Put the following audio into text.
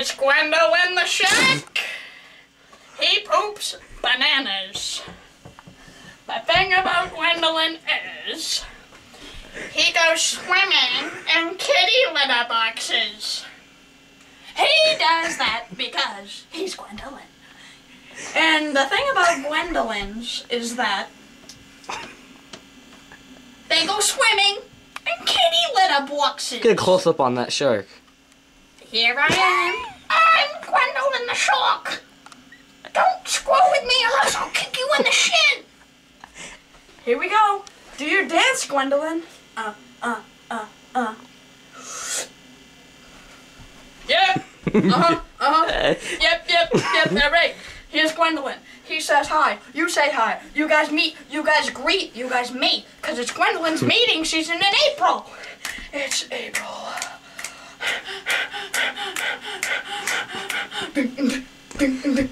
It's Gwendalen the shark. He poops bananas. The thing about Gwendalen is he goes swimming in kitty litter boxes. He does that because he's Gwendalen. And the thing about Gwendalen's is that they go swimming in kitty litter boxes. Get a close up on that shark. Here I am. I'm Gwendalen the shark. Don't squirrel with me or else I'll kick you in the shin. Here we go. Do your dance, Gwendalen. Uh, uh, uh, uh. Yep. Uh-huh, uh-huh. Yep, yep, yep, all right. Here's Gwendalen. He says hi. You say hi. You guys meet. You guys greet. You guys meet. Because it's Gwendalen's meeting season in April. It's April. Die, die, die.